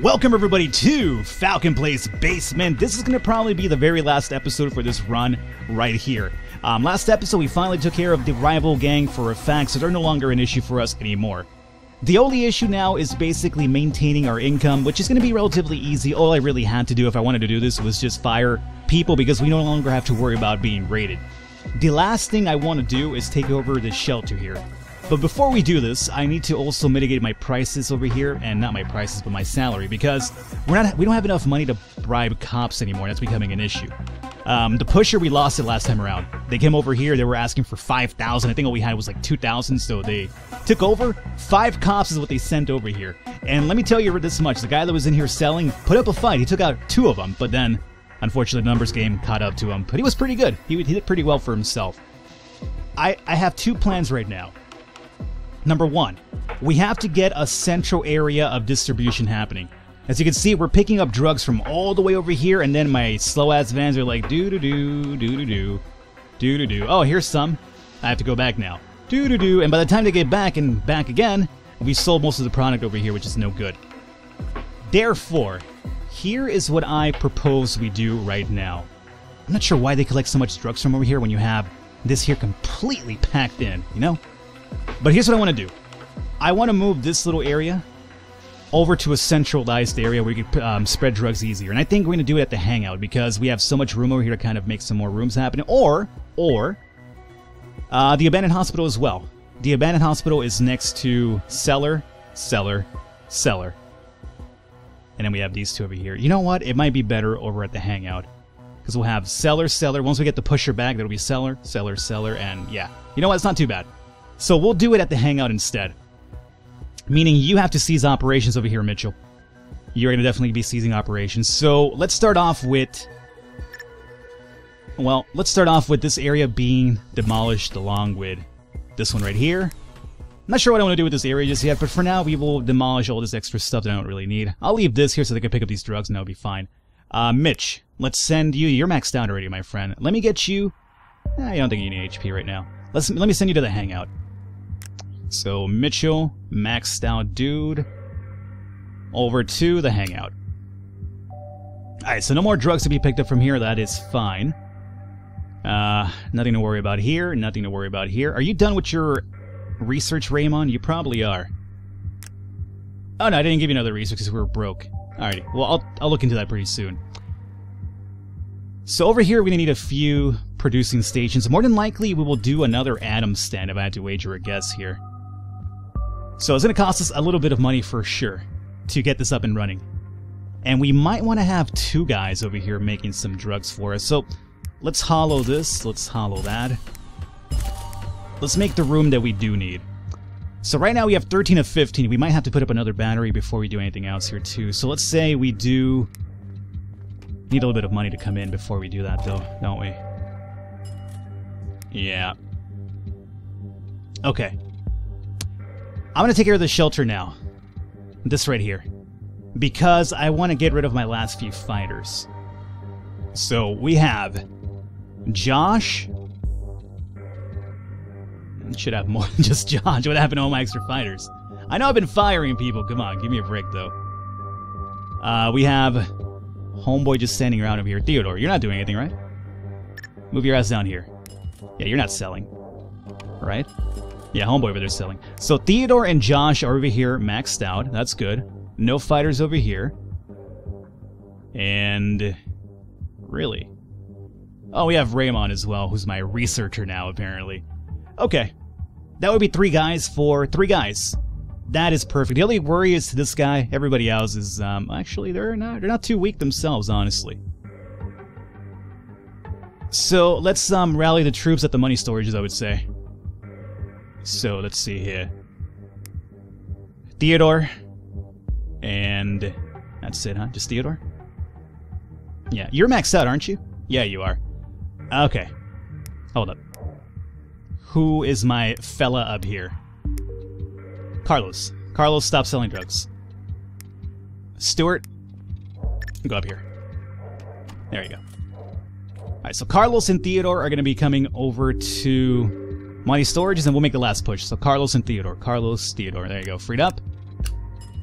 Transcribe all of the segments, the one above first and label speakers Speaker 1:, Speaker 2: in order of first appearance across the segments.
Speaker 1: Welcome everybody to Falcon Place Basement. This is going to probably be the very last episode for this run right here. Um, last episode we finally took care of the rival gang for a fact, so they're no longer an issue for us anymore. The only issue now is basically maintaining our income, which is going to be relatively easy. All I really had to do if I wanted to do this was just fire people because we no longer have to worry about being raided. The last thing I want to do is take over the shelter here. But before we do this, I need to also mitigate my prices over here, and not my prices, but my salary, because we're not we don't have enough money to bribe cops anymore. That's becoming an issue. Um, the pusher we lost it last time around. They came over here. They were asking for five thousand. I think all we had was like two thousand. So they took over. Five cops is what they sent over here. And let me tell you this much: the guy that was in here selling put up a fight. He took out two of them, but then, unfortunately, the numbers game caught up to him. But he was pretty good. He, he did pretty well for himself. I I have two plans right now. Number one, we have to get a central area of distribution happening. As you can see, we're picking up drugs from all the way over here, and then my slow ass vans are like, doo doo doo, doo doo doo, doo doo doo. Oh, here's some. I have to go back now. Doo doo doo. And by the time they get back and back again, we sold most of the product over here, which is no good. Therefore, here is what I propose we do right now. I'm not sure why they collect so much drugs from over here when you have this here completely packed in, you know? But here's what I want to do. I want to move this little area over to a centralized area where you can um, spread drugs easier. And I think we're going to do it at the hangout because we have so much room over here to kind of make some more rooms happen. Or, or, uh, the abandoned hospital as well. The abandoned hospital is next to cellar, cellar, cellar. And then we have these two over here. You know what? It might be better over at the hangout. Because we'll have cellar, cellar. Once we get the pusher back, there'll be cellar, cellar, cellar, and yeah. You know what? It's not too bad. So we'll do it at the hangout instead. Meaning you have to seize operations over here, Mitchell. You're going to definitely be seizing operations. So let's start off with... Well, let's start off with this area being demolished along with this one right here. I'm not sure what I want to do with this area just yet, but for now we will demolish all this extra stuff that I don't really need. I'll leave this here so they can pick up these drugs and that'll be fine. Uh, Mitch, let's send you... You're maxed out already, my friend. Let me get you... Eh, I don't think you need HP right now. Let's, let me send you to the hangout. So Mitchell, maxed out dude, over to the hangout. Alright, so no more drugs to be picked up from here, that is fine. Uh, nothing to worry about here, nothing to worry about here. Are you done with your research, Raymond? You probably are. Oh no, I didn't give you another research because we were broke. Alrighty, well I'll, I'll look into that pretty soon. So over here we're going to need a few producing stations. More than likely we will do another atom stand if I had to wager a guess here. So it's going to cost us a little bit of money for sure to get this up and running. And we might want to have two guys over here making some drugs for us. So let's hollow this. Let's hollow that. Let's make the room that we do need. So right now we have 13 of 15. We might have to put up another battery before we do anything else here too. So let's say we do need a little bit of money to come in before we do that though, don't we? Yeah. Okay. I'm going to take care of the shelter now. This right here. Because I want to get rid of my last few fighters. So we have Josh. Should have more than just Josh. What happened to all my extra fighters? I know I've been firing people. Come on, give me a break though. Uh, we have Homeboy just standing around over here. Theodore, you're not doing anything, right? Move your ass down here. Yeah, you're not selling. Right? Yeah, homeboy over there selling. So Theodore and Josh are over here maxed out. That's good. No fighters over here. And... Really? Oh, we have Raymond as well, who's my researcher now, apparently. Okay. That would be three guys for three guys. That is perfect. The only worry is to this guy. Everybody else is, um, actually, they're not, they're not too weak themselves, honestly. So, let's, um, rally the troops at the money storages, I would say. So let's see here. Theodore. And that's it, huh? Just Theodore? Yeah, you're maxed out, aren't you? Yeah, you are. Okay. Hold up. Who is my fella up here? Carlos. Carlos, stop selling drugs. Stuart, go up here. There you go. Alright, so Carlos and Theodore are going to be coming over to Money storages, and we'll make the last push. So Carlos and Theodore. Carlos, Theodore. There you go. Freed up.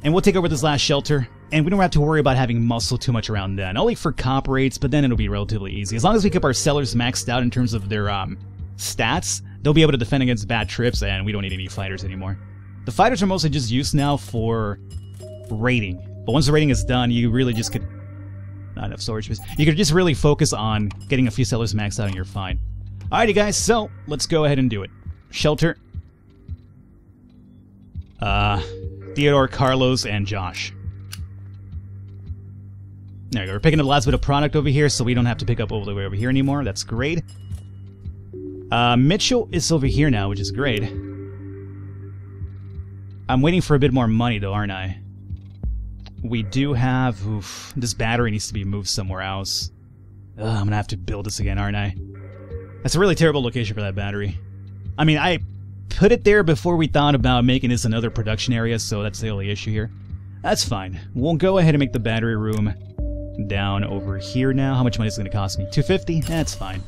Speaker 1: And we'll take over this last shelter. And we don't have to worry about having muscle too much around then. Only for comp rates, but then it'll be relatively easy. As long as we keep our sellers maxed out in terms of their um, stats, they'll be able to defend against bad trips, and we don't need any fighters anymore. The fighters are mostly just used now for rating. But once the rating is done, you really just could... Not enough storage space. You could just really focus on getting a few sellers maxed out and you're fine. Alrighty guys, so let's go ahead and do it. Shelter. Uh, Theodore, Carlos, and Josh. There we go. We're picking up the last bit of product over here, so we don't have to pick up all the way over here anymore. That's great. Uh, Mitchell is over here now, which is great. I'm waiting for a bit more money, though, aren't I? We do have... Oof, this battery needs to be moved somewhere else. Ugh, I'm gonna have to build this again, aren't I? That's a really terrible location for that battery. I mean, I put it there before we thought about making this another production area, so that's the only issue here. That's fine. We'll go ahead and make the battery room down over here now. How much money is it going to cost me? 250? That's fine.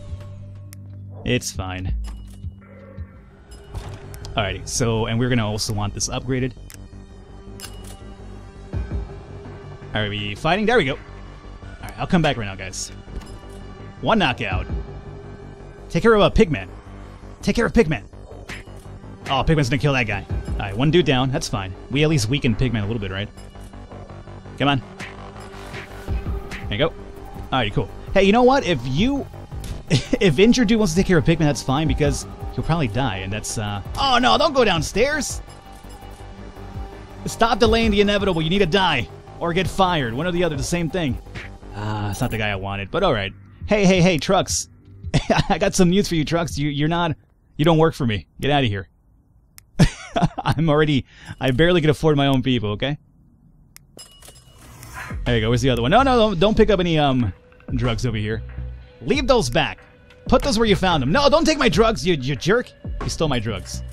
Speaker 1: It's fine. Alrighty, so, and we're going to also want this upgraded. Are we fighting? There we go. Alright, I'll come back right now, guys. One knockout. Take care of a uh, pigman. Take care of pigman. Oh, pigman's gonna kill that guy. Alright, one dude down. That's fine. We at least weaken pigman a little bit, right? Come on. There you go. Alright, cool. Hey, you know what? If you... if injured dude wants to take care of pigman, that's fine, because he'll probably die, and that's, uh... Oh, no, don't go downstairs! Stop delaying the inevitable. You need to die. Or get fired. One or the other, the same thing. Ah, it's not the guy I wanted, but alright. Hey, hey, hey, Trucks. I got some news for you, Trucks. You, you're not... You don't work for me. Get out of here. I'm already... I barely can afford my own people, okay? There you go. Where's the other one? No, no. Don't pick up any, um, drugs over here. Leave those back. Put those where you found them. No, don't take my drugs, you, you jerk. You stole my drugs.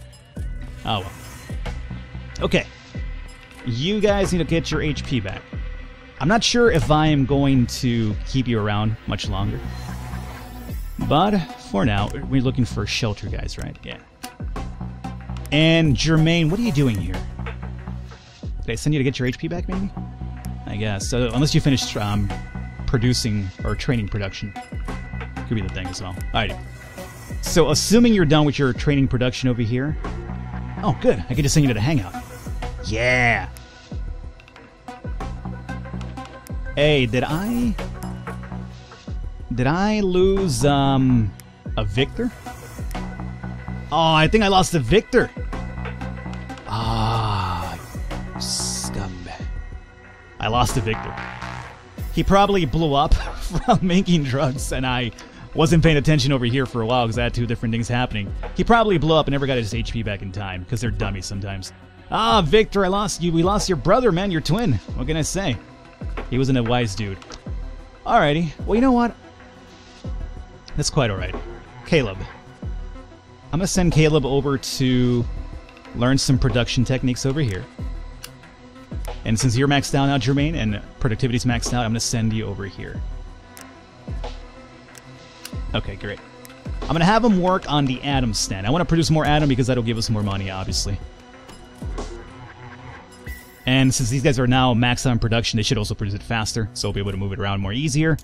Speaker 1: Oh, well. Okay. You guys need to get your HP back. I'm not sure if I am going to keep you around much longer. But for now, we're looking for shelter guys, right? Yeah. And Jermaine, what are you doing here? Did I send you to get your HP back, maybe? I guess. So unless you finished um, producing or training production, could be the thing as well. Alrighty. So assuming you're done with your training production over here. Oh, good. I get to send you to the hangout. Yeah. Hey, did I did I lose um a Victor? Oh, I think I lost a Victor. Ah, scumbag. I lost a Victor. He probably blew up from making drugs, and I wasn't paying attention over here for a while because I had two different things happening. He probably blew up and never got his HP back in time because they're dummies sometimes. Ah, Victor, I lost you. We lost your brother, man, your twin. What can I say? He wasn't a wise dude. Alrighty. Well, you know what? That's quite alright. Caleb. I'm going to send Caleb over to learn some production techniques over here. And since you're maxed out now, Jermaine, and productivity's maxed out, I'm going to send you over here. Okay, great. I'm going to have him work on the atom stand. I want to produce more atom because that'll give us more money, obviously. And since these guys are now maxed out in production, they should also produce it faster, so we'll be able to move it around more easier.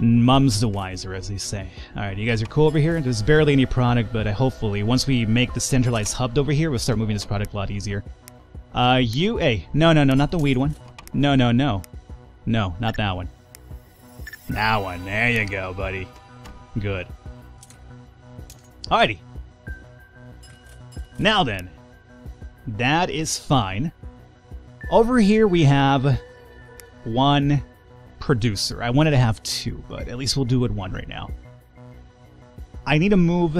Speaker 1: Mum's the wiser, as they say. Alright, you guys are cool over here? There's barely any product, but uh, hopefully, once we make the centralized hub over here, we'll start moving this product a lot easier. Uh, you, hey, no, no, no, not the weed one. No, no, no. No, not that one. That one, there you go, buddy. Good. Alrighty. Now then, that is fine. Over here we have one producer. I wanted to have two, but at least we'll do it one right now. I need to move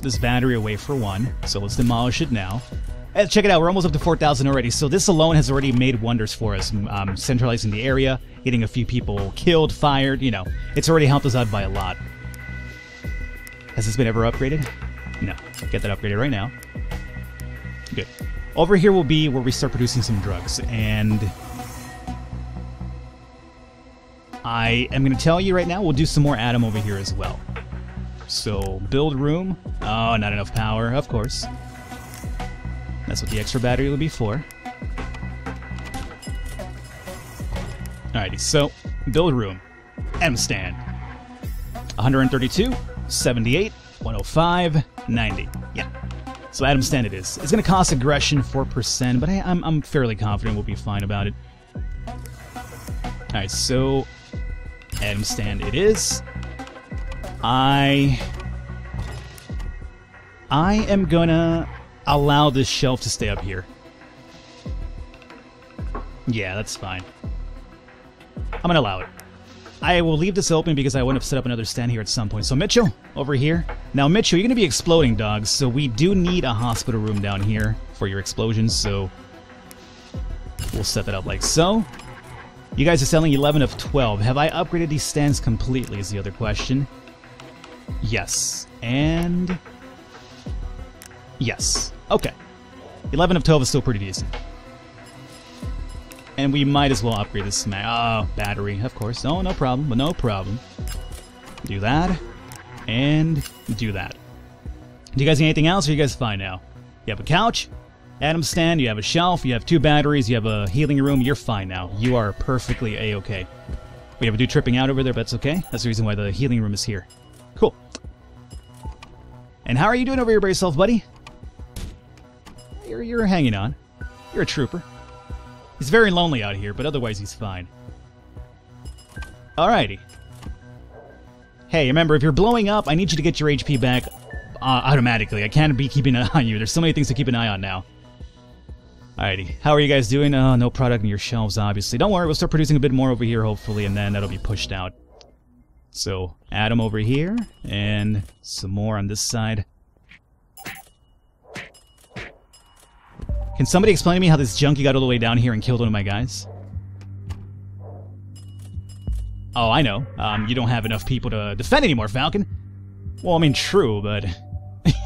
Speaker 1: this battery away for one, so let's demolish it now. And eh, check it out, we're almost up to 4,000 already, so this alone has already made wonders for us, um, centralizing the area, getting a few people killed, fired, you know. It's already helped us out by a lot. Has this been ever upgraded? No. Get that upgraded right now. Good. Over here will be where we start producing some drugs, and I am going to tell you right now, we'll do some more atom over here as well. So, build room. Oh, not enough power, of course. That's what the extra battery will be for. Alrighty, so build room. M stand. 132, 78, 105, 90. Yeah. So atom stand it is. It's going to cost aggression 4%, but I, I'm, I'm fairly confident we'll be fine about it. Alright, so atom stand it is. I... I am gonna allow this shelf to stay up here. Yeah, that's fine. I'm gonna allow it. I will leave this open because I want to set up another stand here at some point. So Mitchell, over here. Now Mitchell, you're to be exploding dogs, so we do need a hospital room down here for your explosions, so we'll set that up like so. You guys are selling 11 of 12. Have I upgraded these stands completely is the other question. Yes. And... Yes. Okay. 11 of 12 is still pretty decent. And we might as well upgrade this smack. Oh, battery, of course. Oh, no problem, no problem. Do that. And do that. Do you guys need anything else, or are you guys fine now? You have a couch, atom stand, you have a shelf, you have two batteries, you have a healing room, you're fine now. You are perfectly a-okay. We have a dude tripping out over there, but that's okay. That's the reason why the healing room is here. Cool. And how are you doing over here by yourself, buddy? You're, you're hanging on. You're a trooper. He's very lonely out here, but otherwise he's fine. Alrighty. Hey, remember, if you're blowing up, I need you to get your HP back uh, automatically. I can't be keeping an eye on you. There's so many things to keep an eye on now. Alrighty. How are you guys doing? Oh, no product in your shelves, obviously. Don't worry, we'll start producing a bit more over here, hopefully, and then that'll be pushed out. So, atom over here, and some more on this side. Can somebody explain to me how this junkie got all the way down here and killed one of my guys? Oh, I know. Um, you don't have enough people to defend anymore, Falcon. Well, I mean, true, but...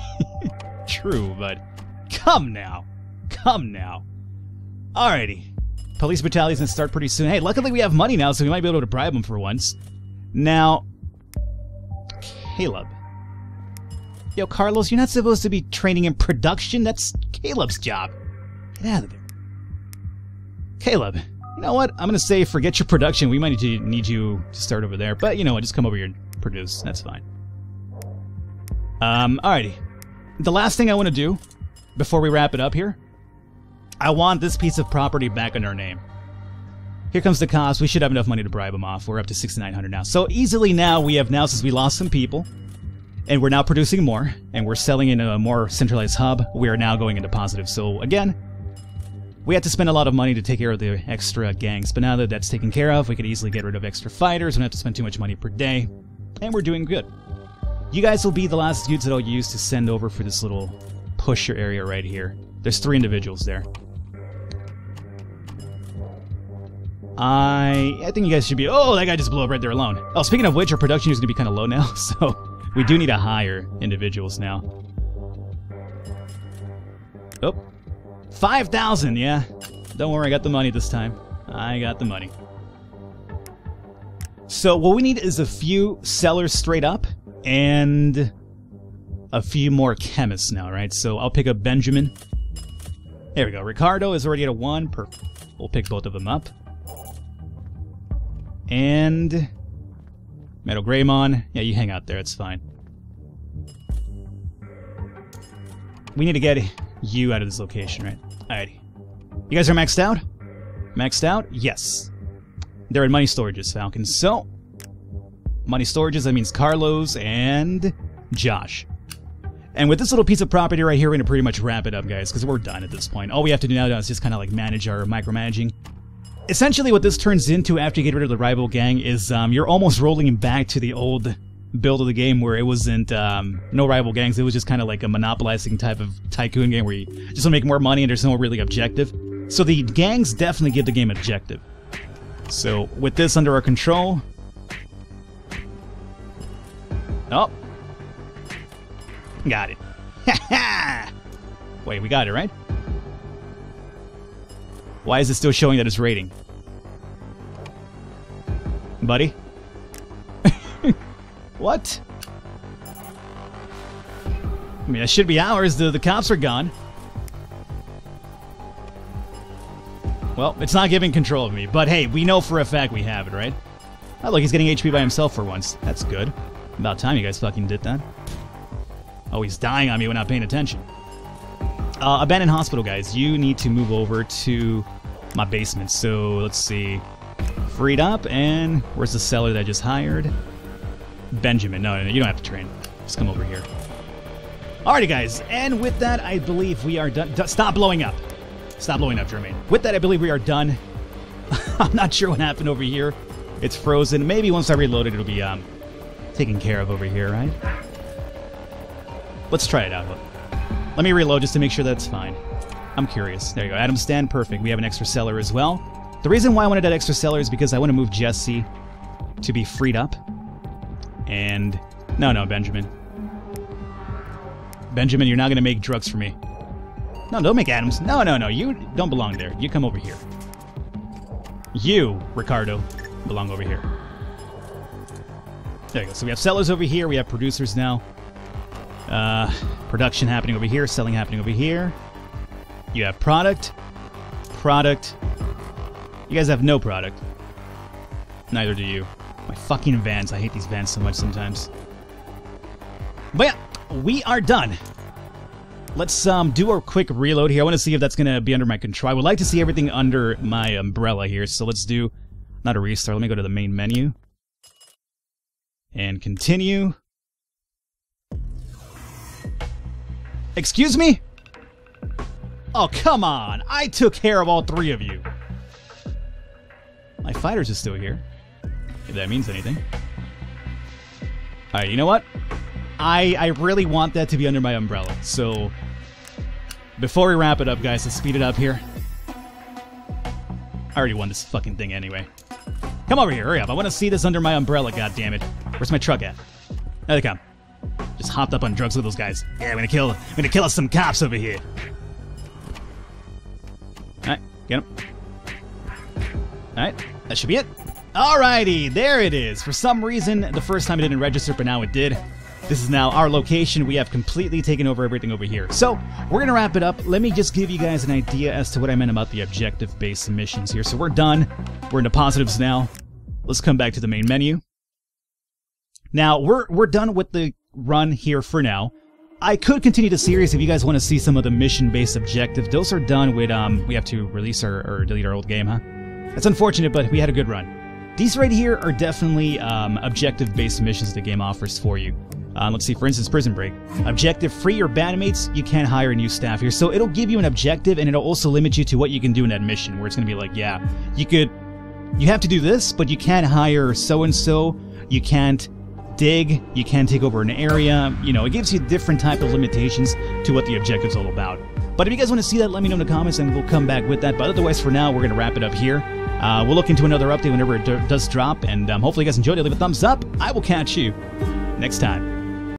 Speaker 1: true, but... Come now. Come now. Alrighty. Police battalion's gonna start pretty soon. Hey, luckily we have money now, so we might be able to bribe them for once. Now... Caleb. Yo, Carlos, you're not supposed to be training in production. That's Caleb's job. Get out of there. Caleb, you know what? I'm going to say forget your production. We might need, to, need you to start over there. But you know what? Just come over here and produce. That's fine. Um, alrighty. The last thing I want to do before we wrap it up here, I want this piece of property back in our name. Here comes the cost. We should have enough money to bribe them off. We're up to 6,900 now. So easily now, we have now, since we lost some people, and we're now producing more, and we're selling in a more centralized hub, we are now going into positive. So again, we had to spend a lot of money to take care of the extra gangs, but now that that's taken care of, we could easily get rid of extra fighters, we don't have to spend too much money per day, and we're doing good. You guys will be the last dudes that I'll use to send over for this little pusher area right here. There's three individuals there. I I think you guys should be... Oh, that guy just blew up right there alone. Oh, speaking of which, our production is going to be kind of low now, so we do need to hire individuals now. Oh, 5,000, yeah. Don't worry, I got the money this time. I got the money. So what we need is a few sellers straight up and a few more chemists now, right? So I'll pick up Benjamin. There we go. Ricardo is already at a 1. Perfect. We'll pick both of them up. And... Metal Greymon. Yeah, you hang out there. It's fine. We need to get you out of this location, right? Alrighty. You guys are maxed out? Maxed out? Yes. They're in money storages, Falcon. So, money storages, that means Carlos and Josh. And with this little piece of property right here, we're going to pretty much wrap it up, guys, because we're done at this point. All we have to do now is just kind of like manage our micromanaging. Essentially, what this turns into after you get rid of the rival gang is um, you're almost rolling back to the old build of the game where it wasn't um, no rival gangs. It was just kind of like a monopolizing type of tycoon game where you just want to make more money and there's no really objective. So the gangs definitely give the game objective. So with this under our control... Oh. Got it. Wait, we got it, right? Why is it still showing that it's rating? Buddy? What? I mean, it should be ours. The, the cops are gone. Well, it's not giving control of me, but hey, we know for a fact we have it, right? Oh, look, he's getting HP by himself for once. That's good. About time you guys fucking did that. Oh, he's dying on me when I'm paying attention. Uh, abandoned hospital, guys. You need to move over to my basement. So, let's see. Freed up, and where's the seller that I just hired? Benjamin. No, no, you don't have to train. Just come over here. Alrighty, guys, and with that, I believe we are done. Stop blowing up. Stop blowing up, Jermaine. With that, I believe we are done. I'm not sure what happened over here. It's frozen. Maybe once I reload it, it'll be um, taken care of over here, right? Let's try it out. Let me reload just to make sure that's fine. I'm curious. There you go. atom stand, perfect. We have an extra seller as well. The reason why I wanted that extra seller is because I want to move Jesse to be freed up. And... No, no, Benjamin. Benjamin, you're not going to make drugs for me. No, don't make atoms. No, no, no. You don't belong there. You come over here. You, Ricardo, belong over here. There you go. So we have sellers over here. We have producers now. Uh, production happening over here. Selling happening over here. You have product. Product. You guys have no product. Neither do you. My fucking vans. I hate these vans so much sometimes. But yeah, we are done. Let's um, do a quick reload here. I want to see if that's going to be under my control. I would like to see everything under my umbrella here. So let's do, not a restart. Let me go to the main menu. And continue. Excuse me? Oh, come on. I took care of all three of you. My fighters are still here. If that means anything. Alright, you know what? I, I really want that to be under my umbrella. So, before we wrap it up, guys, let's speed it up here. I already won this fucking thing anyway. Come over here, hurry up. I want to see this under my umbrella, God damn it! Where's my truck at? There they come. Just hopped up on drugs with those guys. Yeah, I'm gonna kill I'm gonna kill us some cops over here. Alright, get him. Alright, that should be it. Alrighty, there it is. For some reason, the first time it didn't register, but now it did. This is now our location. We have completely taken over everything over here. So, we're going to wrap it up. Let me just give you guys an idea as to what I meant about the objective-based missions here. So we're done. We're into positives now. Let's come back to the main menu. Now, we're, we're done with the run here for now. I could continue the series if you guys want to see some of the mission-based objectives. Those are done with, um, we have to release our, or delete our old game, huh? That's unfortunate, but we had a good run. These right here are definitely um, objective-based missions the game offers for you. Um, let's see, for instance, Prison Break. Objective, free your bandmates, you can't hire a new staff here. So it'll give you an objective and it'll also limit you to what you can do in that mission, where it's going to be like, yeah, you could, you have to do this, but you can't hire so-and-so, you can't dig, you can't take over an area, you know, it gives you different type of limitations to what the objective's all about. But if you guys want to see that, let me know in the comments and we'll come back with that. But otherwise, for now, we're going to wrap it up here. Uh, we'll look into another update whenever it does drop, and um, hopefully you guys enjoyed it. Leave a thumbs up. I will catch you next time.